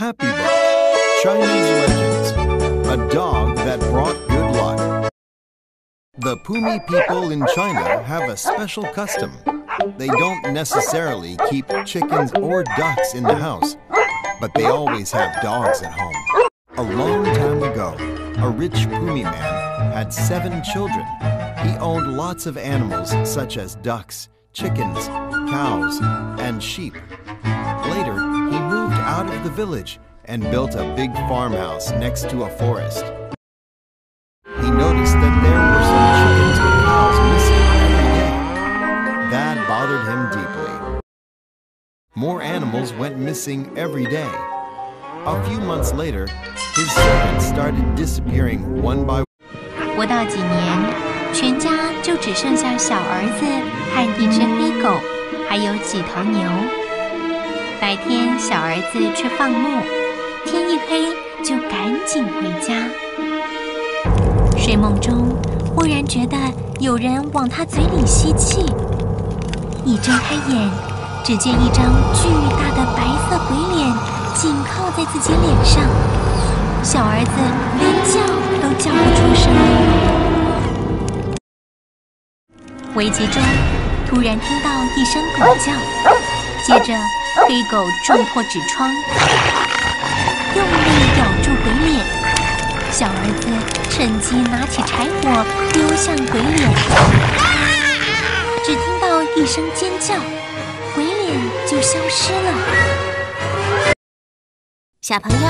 Happy Book Chinese Legends A Dog That Brought Good Luck. The Pumi people in China have a special custom. They don't necessarily keep chickens or ducks in the house, but they always have dogs at home. A long time ago, a rich Pumi man had seven children. He owned lots of animals such as ducks, chickens, cows, and sheep of the village and built a big farmhouse next to a forest. He noticed that there were some chickens or cows missing every day. That bothered him deeply. More animals went missing every day. A few months later, his servants started disappearing one by 不到几年，全家就只剩下小儿子和一只黑狗，还有几头牛。 白天，小儿子去放牧，天一黑就赶紧回家。睡梦中，忽然觉得有人往他嘴里吸气，一睁开眼，只见一张巨大的白色鬼脸紧靠在自己脸上，小儿子连叫都叫不出声。危急中，突然听到一声狗叫，着黑狗撞破纸窗，用力咬住鬼脸。小儿子趁机拿起柴火丢向鬼脸，只听到一声尖叫，鬼脸就消失了。小朋友，